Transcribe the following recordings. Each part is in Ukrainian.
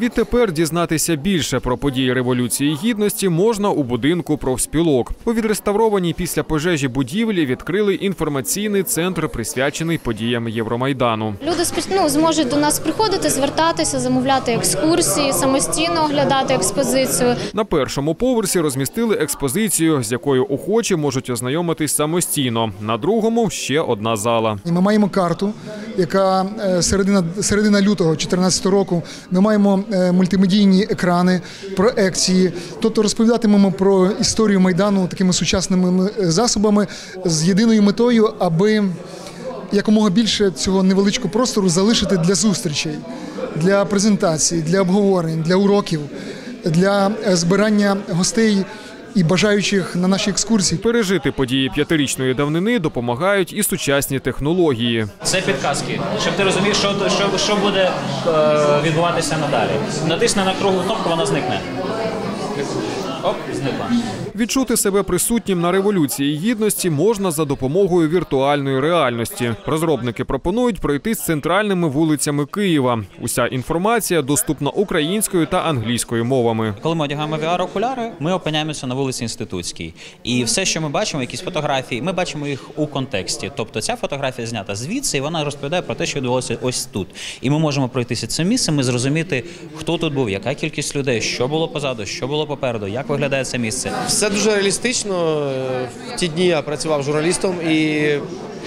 Відтепер дізнатися більше про події революції гідності можна у будинку профспілок. У відреставрованій після пожежі будівлі відкрили інформаційний центр, присвячений подіям Євромайдану. Люди ну, зможуть до нас приходити, звертатися, замовляти екскурсії, самостійно оглядати експозицію. На першому поверсі розмістили експозицію, з якою охочі можуть ознайомитись самостійно. На другому ще одна зала. І Ми маємо карту, яка е, середина, середина лютого 2014 року. Ми маємо мультимедійні екрани, проекції. Тобто розповідатимемо про історію майдану такими сучасними е, засобами з єдиною метою, аби якомога більше цього невеличкого простору залишити для зустрічей, для презентацій, для обговорень, для уроків, для е, збирання гостей і бажаючих на наші екскурсії. Пережити події п'ятирічної давнини допомагають і сучасні технології. Це підказки, щоб ти розумів, що, що, що буде е, відбуватися надалі. Натисни на круглу кнопку, вона зникне. Оп, зникла. Відчути себе присутнім на революції гідності можна за допомогою віртуальної реальності. Розробники пропонують пройти з центральними вулицями Києва. Уся інформація доступна українською та англійською мовами. Коли ми одягаємо VR-окуляри, ми опиняємося на вулиці Інститутській. І все, що ми бачимо, якісь фотографії, ми бачимо їх у контексті. Тобто ця фотографія знята звідси, і вона розповідає про те, що відбулося ось тут. І ми можемо пройтися цим місцем і зрозуміти, хто тут був, яка кількість людей, що було позаду, що було попереду, як виглядає це місце. Все дуже реалістично. В ті дні я працював журналістом, і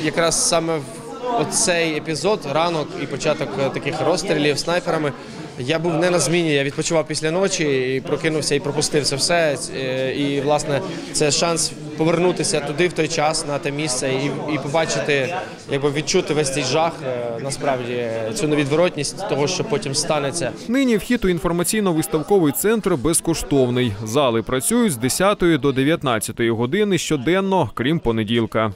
якраз саме в оцей епізод, ранок і початок таких розстрілів снайперами. Я був не на зміні, я відпочивав після ночі і прокинувся і пропустив це все. Е, І власне це шанс повернутися туди в той час на те місце і, і побачити, якби відчути весь цей жах, е, насправді цю невідворотність того, що потім станеться. Нині вхід у інформаційно-виставковий центр безкоштовний. Зали працюють з 10 до 19 години щоденно, крім понеділка.